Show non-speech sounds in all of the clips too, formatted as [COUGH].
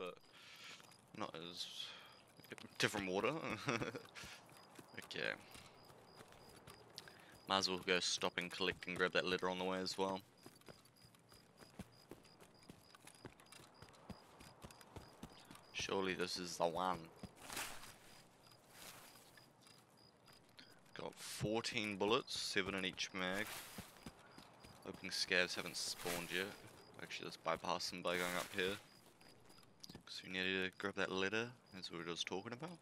but not as different water. [LAUGHS] okay. Might as well go stop and collect and grab that litter on the way as well. Surely this is the one. Got 14 bullets, 7 in each mag. Hoping scavs haven't spawned yet. Actually, let's bypass them by going up here. So we need to grab that letter, as we were just talking about.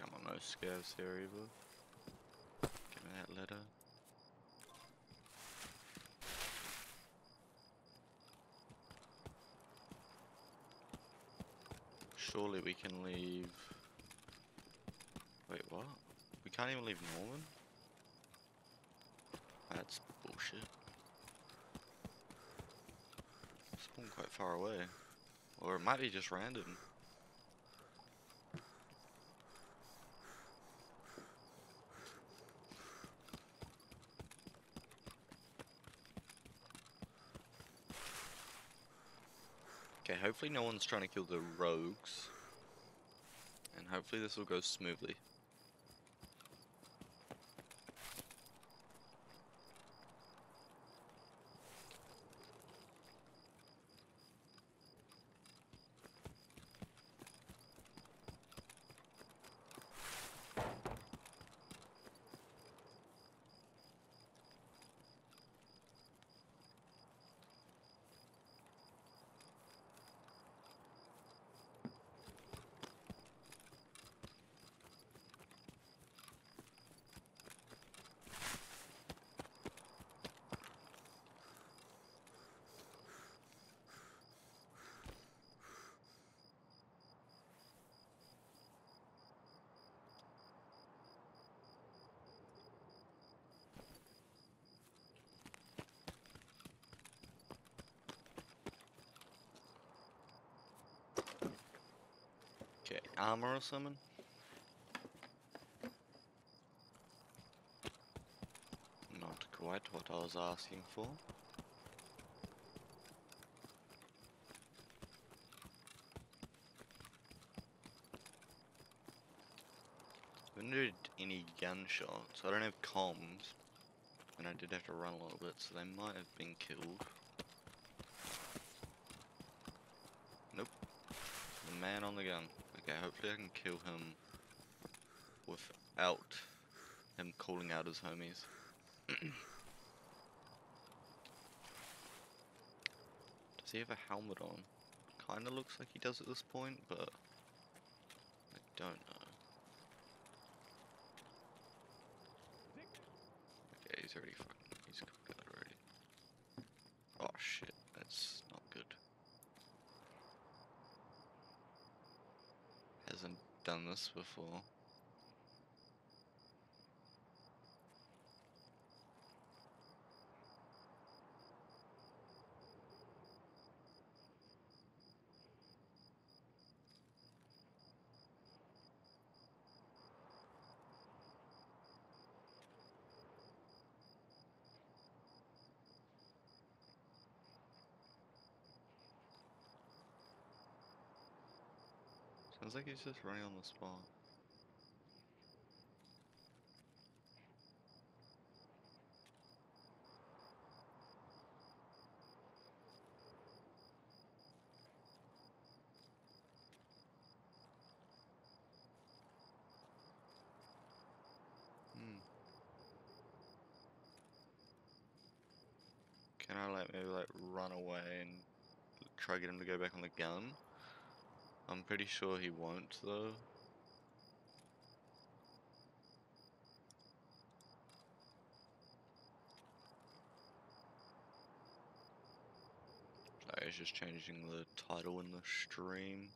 Come on, no scavs here. Give me that letter. Surely we can leave. Wait, what? We can't even leave Norman? That's bullshit. Spawn quite far away. Or it might be just random. Okay, hopefully no one's trying to kill the rogues. And hopefully this will go smoothly. Okay, armor or something? Not quite what I was asking for. I didn't do any gunshots. I don't have comms. And I did have to run a little bit, so they might have been killed. Nope. The man on the gun. Okay, hopefully I can kill him without him calling out his homies. [CLEARS THROAT] does he have a helmet on? Kinda looks like he does at this point, but I don't know. Okay, he's already fucking, that already. Oh shit, that's not good. Hasn't done this before. Sounds like he's just running on the spot. Hmm. Can I like maybe like run away and try to get him to go back on the gun? I'm pretty sure he won't though. I was just changing the title in the stream.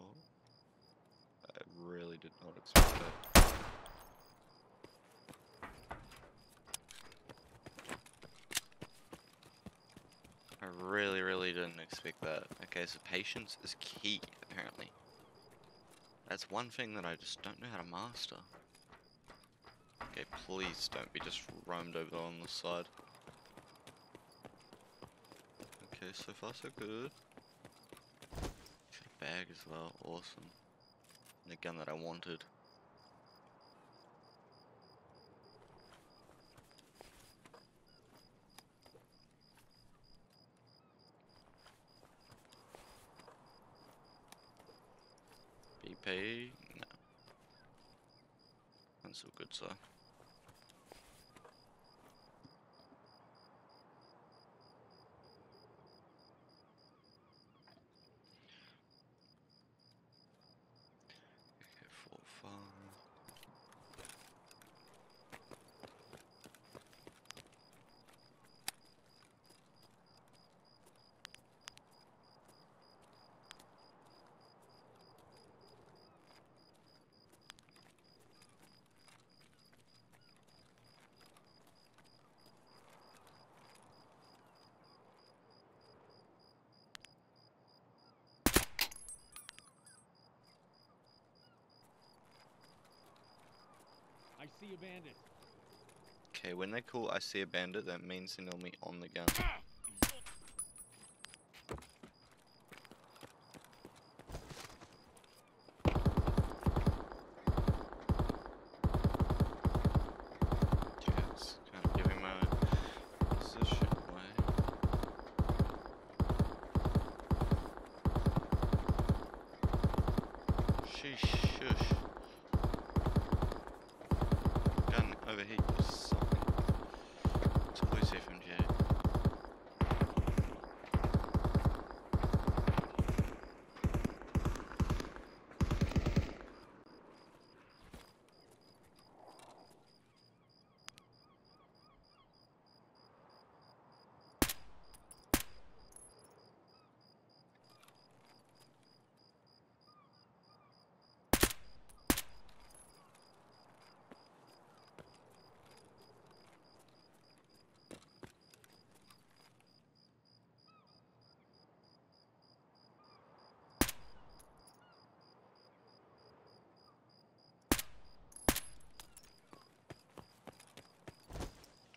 Oh. I really did not expect that. I really, really didn't expect that. Okay, so patience is key, apparently. That's one thing that I just don't know how to master. Okay, please don't be just roamed over on the side. Okay, so far so good. Got a bag as well, awesome. And gun that I wanted. BP? No. That's all good, so. Okay, four, five. I see a bandit. Okay, when they call I see a bandit, that means they're normally on the gun. Yes, kind of giving my position away. Sheesh, shush. Gun overheat or something. It's always FMJ.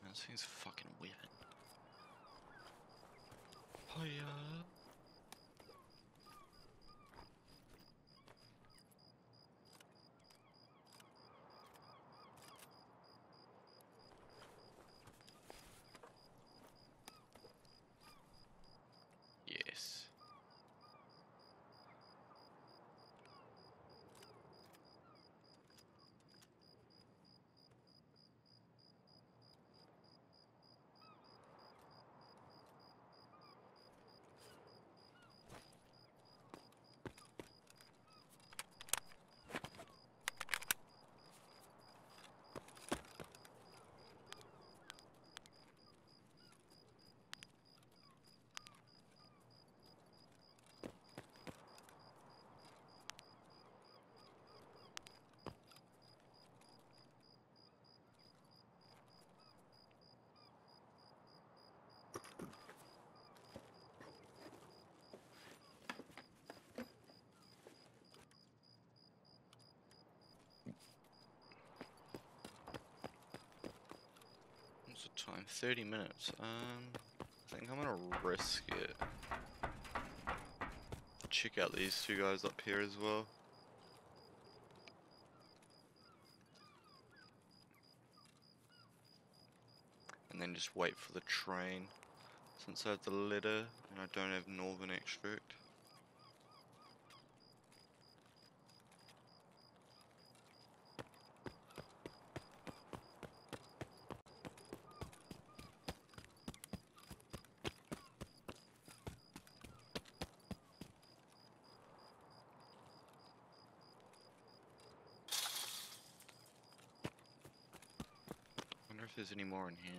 That seems fucking weird. Oh, Hiya. Time? 30 minutes. Um, I think I'm gonna risk it. Check out these two guys up here as well. And then just wait for the train. Since I have the letter and I don't have northern extract. If there's any more in here.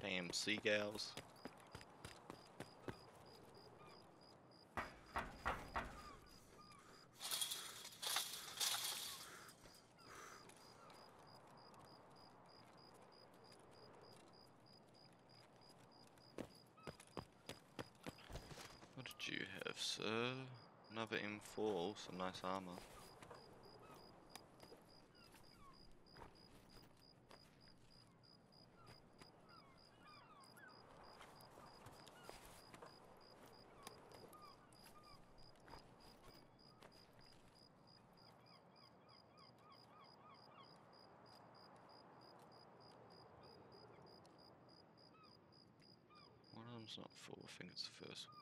Damn seagulls. Did you have, sir? Another M4, some nice armor. One of them's not full, I think it's the first one.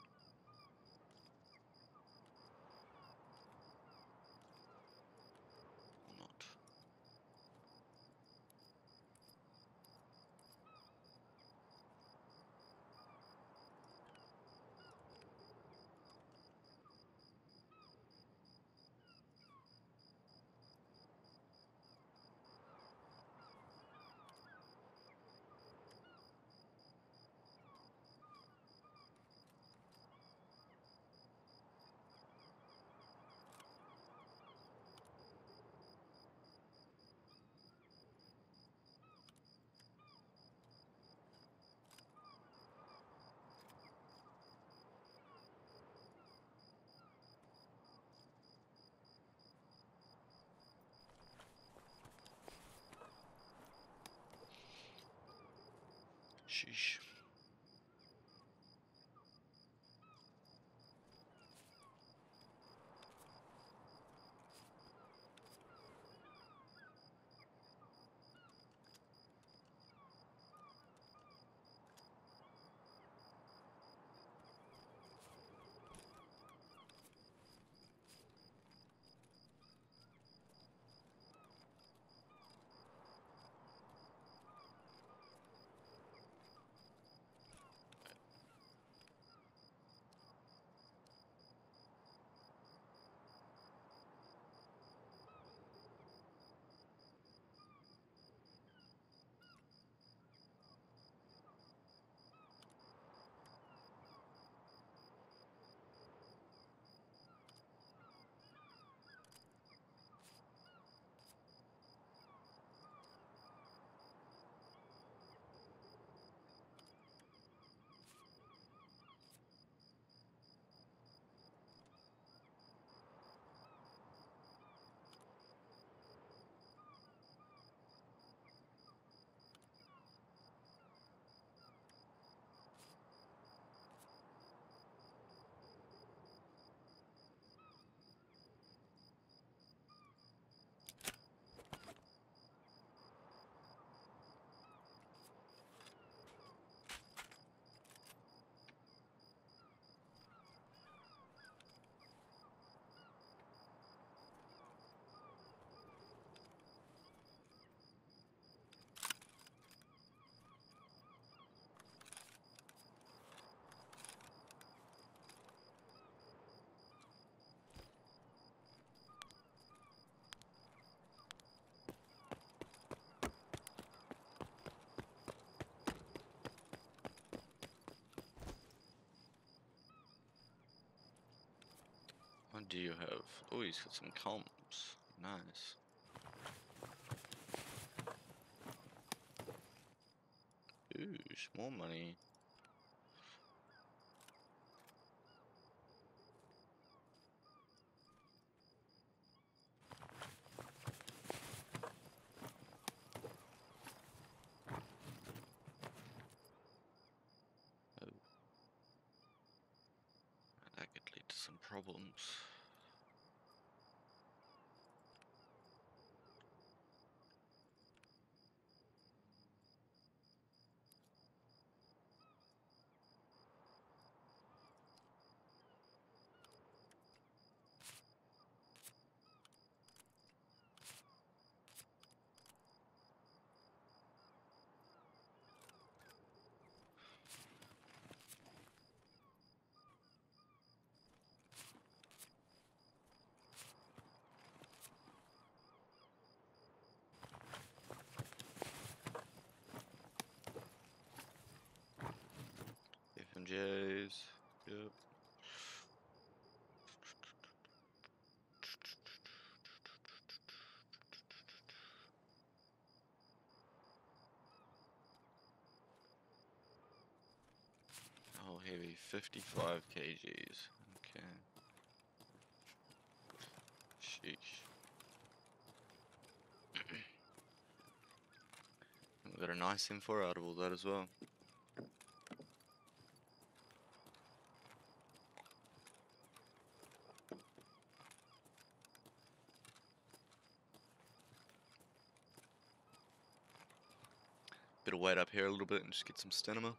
Or not. Sheesh. What do you have? Oh, he's got some comps. Nice. Ooh, more money. Oh. That could lead to some problems. 55 kgs. Okay. Sheesh. [CLEARS THROAT] We got a nice M4 out of all that as well. Bit of weight up here a little bit and just get some stamina.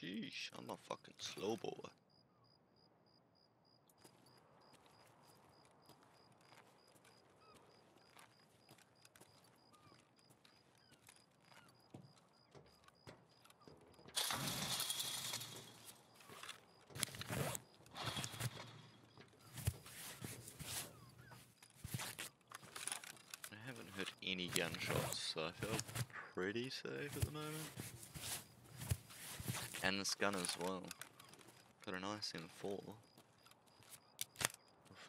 Sheesh, I'm a fucking slow boy. I haven't heard any gunshots, so I feel pretty safe at the moment. And this gun as well. Got a nice M4. With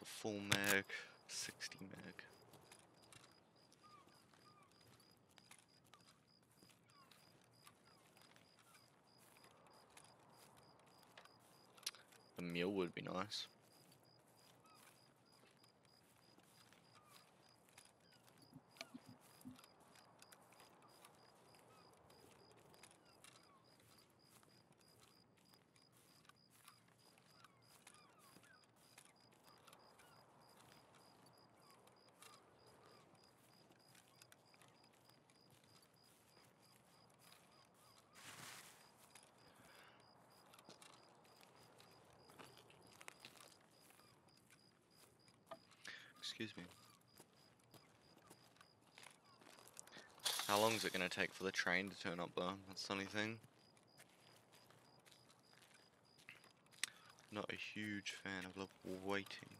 a full mag, 60 mag. A mule would be nice. Excuse me. How long is it going to take for the train to turn up though? That's the only thing. Not a huge fan of waiting.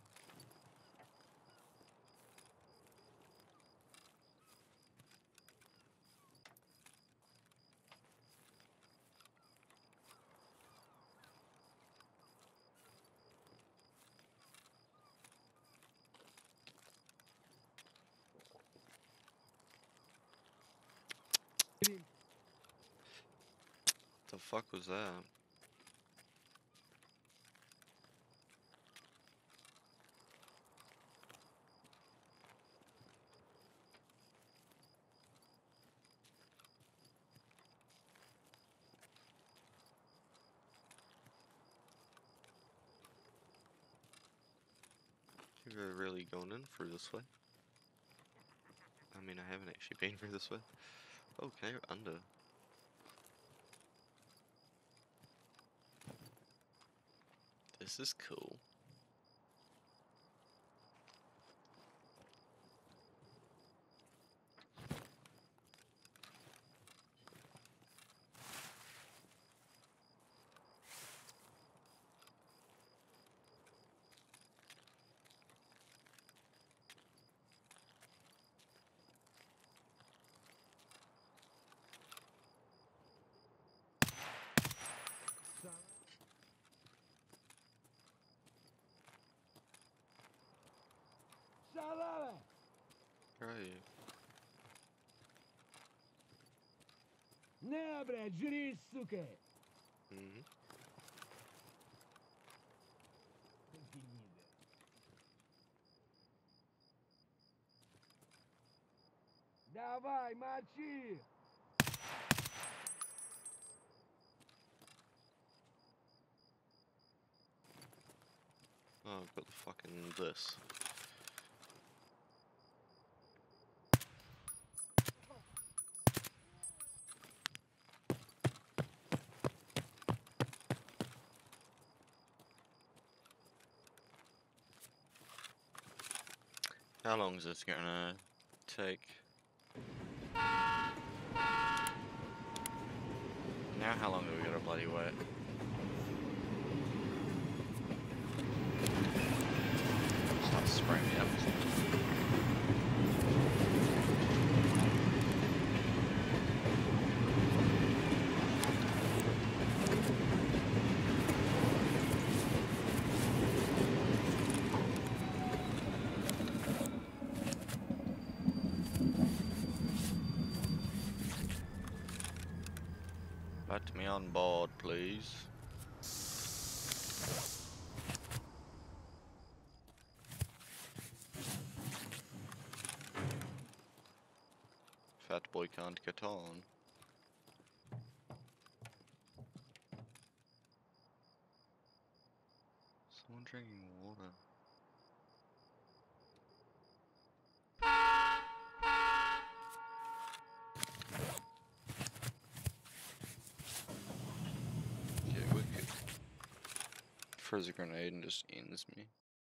The fuck was that? You're really going in for this way? I mean, I haven't actually been through this way. Okay, under. This is cool. Шалава! Where are you? Не, блядь, жри, сука! hmm Гнида. Давай, мочи! Oh, I've got the fucking this. How long is this gonna take? Now how long do we gotta bloody wait? Stop spraying me up. Put me on board, please. Fat boy can't get on. Someone drinking water. Okay, wicked. Throws a grenade and just ends me.